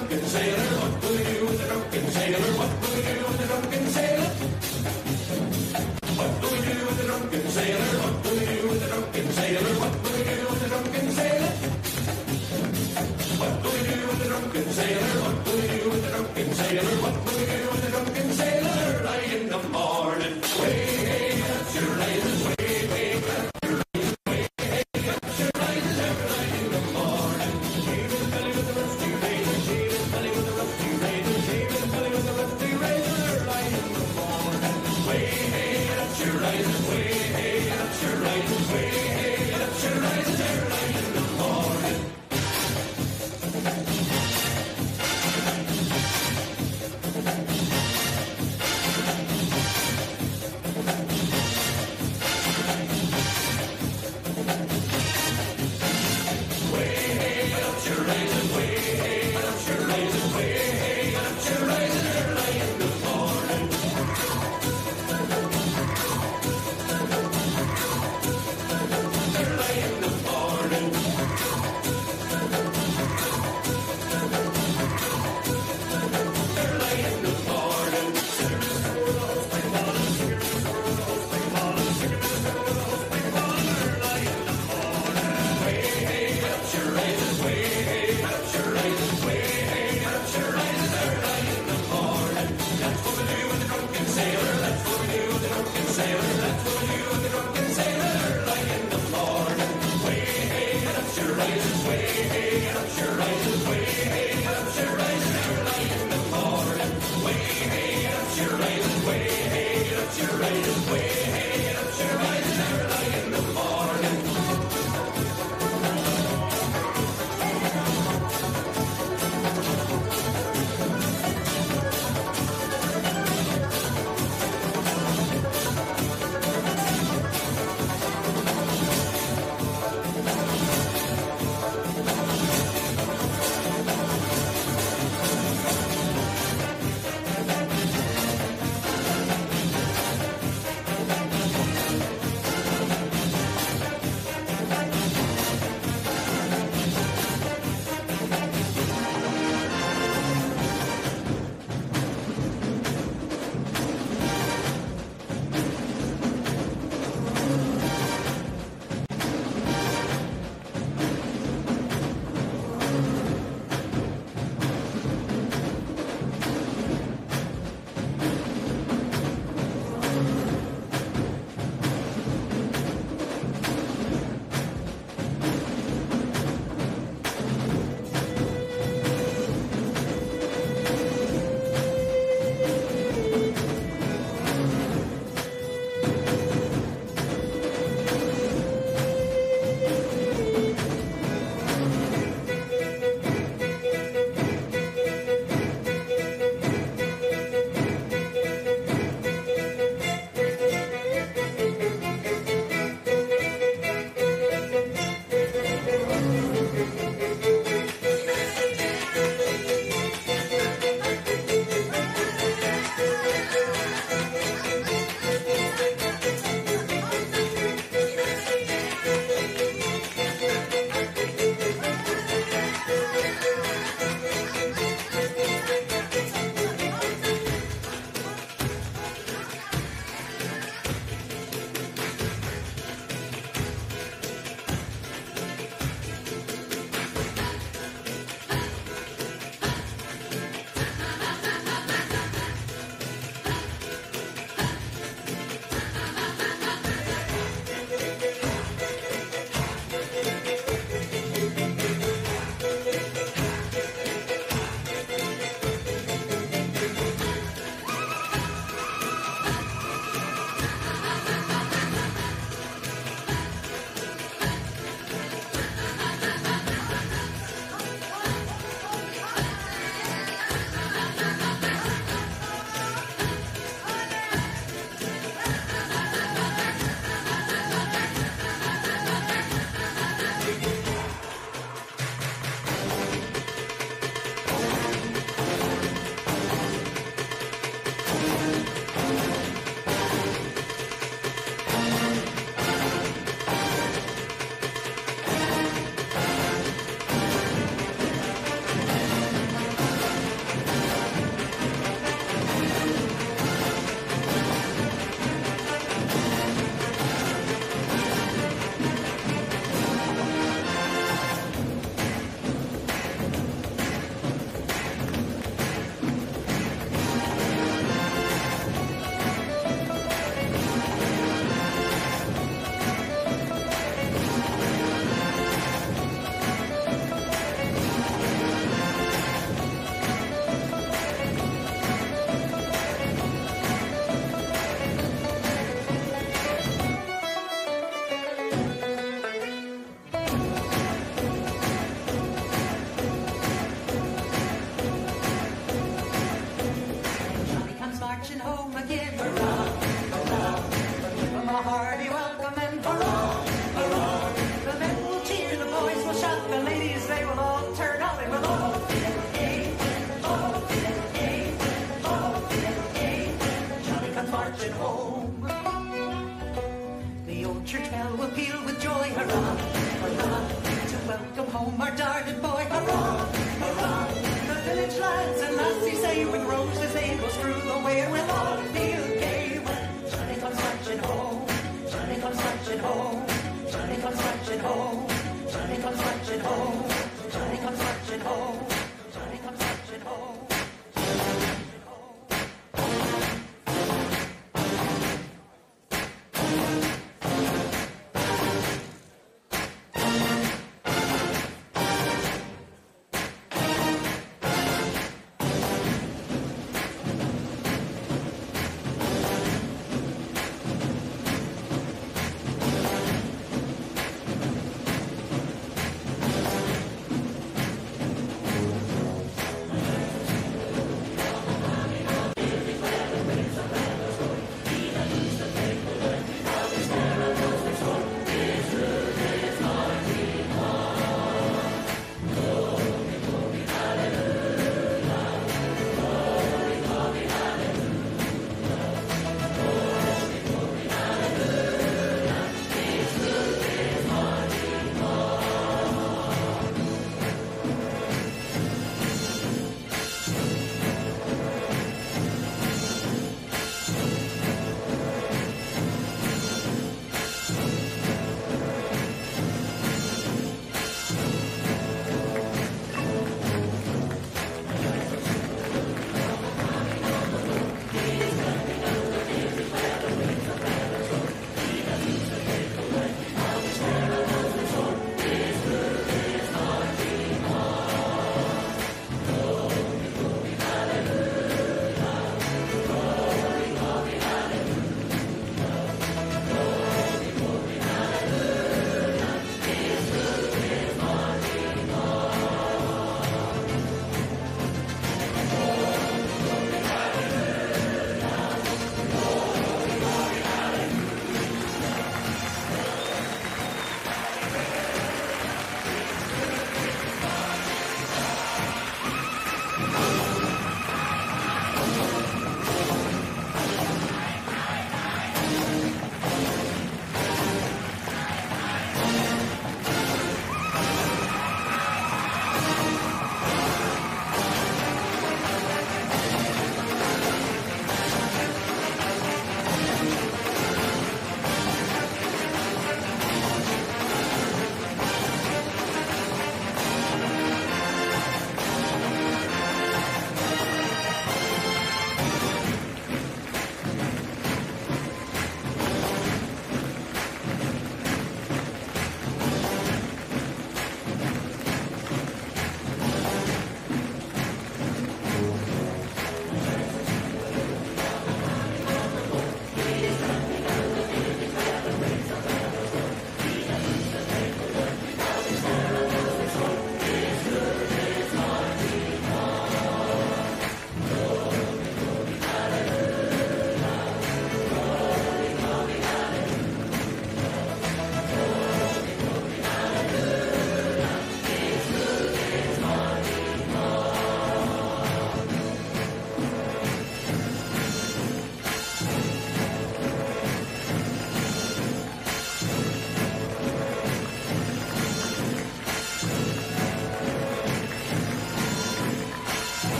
African sailor. Home our darling boy, hurrah, hurrah. The village lads and lassies say with roses they go through the way. And we'll all feel gay when Johnny comes marching home, Johnny comes marching home, Johnny comes marching home, Johnny comes marching home, Johnny comes marching home, Johnny comes marching home.